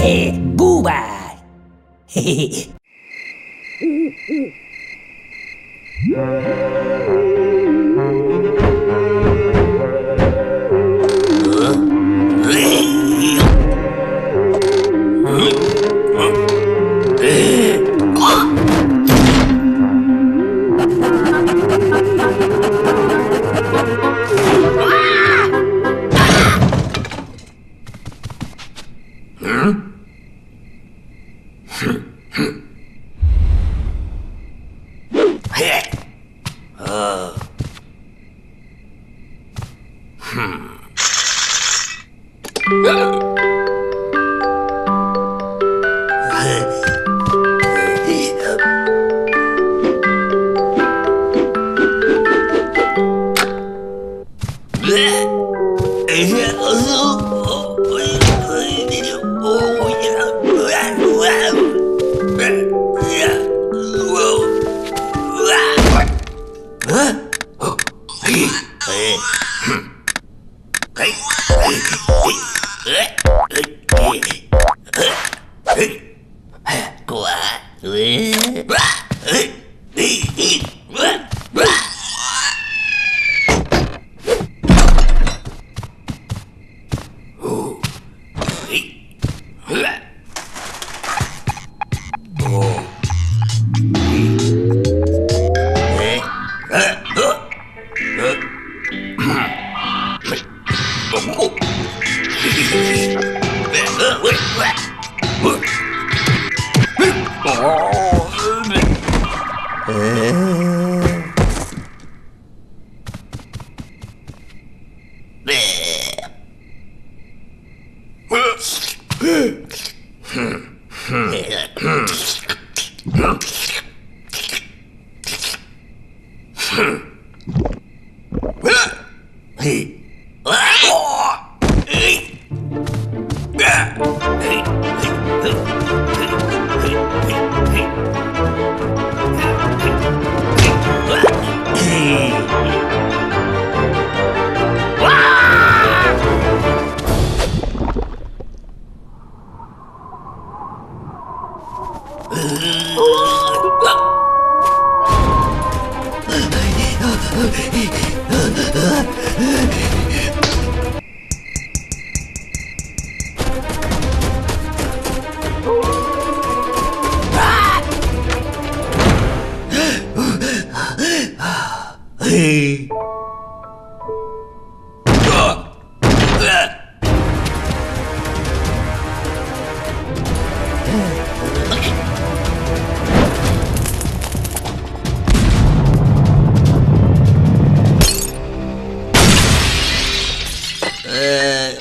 Goodbye. 呃，哼。Yeah, uh -huh. quả Hey! Hey. Hey! é,